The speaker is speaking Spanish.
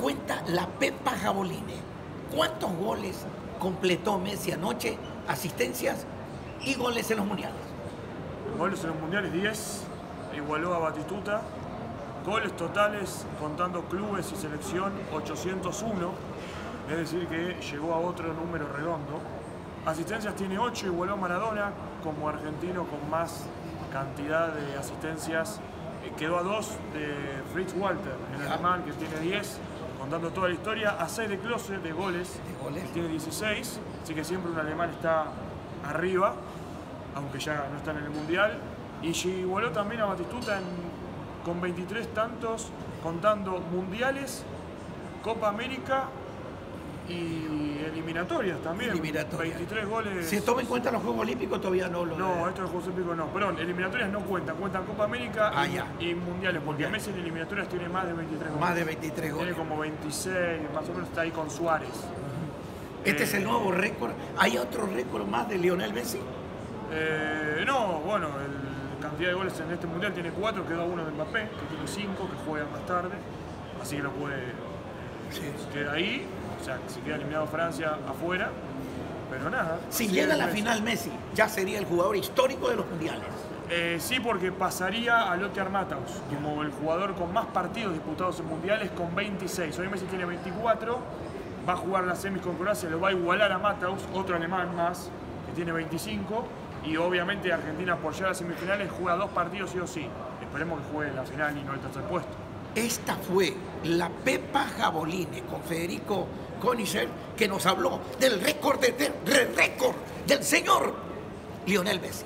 cuenta la Pepa Jaboline. ¿Cuántos goles completó Messi anoche? Asistencias y goles en los mundiales. Goles en los mundiales 10, igualó a Batistuta. Goles totales, contando clubes y selección, 801. Es decir, que llegó a otro número redondo. Asistencias tiene 8, igualó a Maradona como argentino con más cantidad de asistencias. Eh, Quedó a 2 de Fritz Walter, el alemán que tiene 10, contando toda la historia. A 6 de Klose de goles, De goles. que tiene 16. Así que siempre un alemán está arriba, aunque ya no está en el Mundial. Y igualó también a Batistuta en- con 23 tantos, contando mundiales, Copa América y eliminatorias también. Eliminatorias. 23 goles. ¿Se toma en cuenta los Juegos Olímpicos? Todavía no lo. No, esto de Juegos Olímpicos no. Perdón, eliminatorias no cuentan. Cuentan Copa América Ah, y, mundiales, porque. Messi en eliminatorias tiene más de 23 goles. Más de 23 goles. Tiene como 26, más o menos está ahí con Suárez. Este es el Eh, nuevo récord. ¿Hay otro récord más de Lionel Messi? Eh, no, bueno, el cantidad de goles en este mundial tiene 4, quedó uno de Mbappé, que tiene 5, que juega más tarde. Así que lo puede. Queda ahí, o sea, si queda eliminado Francia afuera. Pero nada. Si llega a la Messi. final Messi, ya sería el jugador histórico de los mundiales. Eh, sí, porque pasaría a Lothar Matthaus como el jugador con más partidos disputados en mundiales con 26. Hoy Messi tiene 24, va a jugar las semis con Croacia, lo va a igualar a Matthaus, otro alemán más, que tiene 25. Y obviamente Argentina por llegar a semifinales juega dos partidos sí o sí. Esperemos que juegue la final y no el tercer puesto. Esta fue la Pepa Jaboline con Federico Conicer que nos habló del récord de, de- récord del señor Lionel Messi.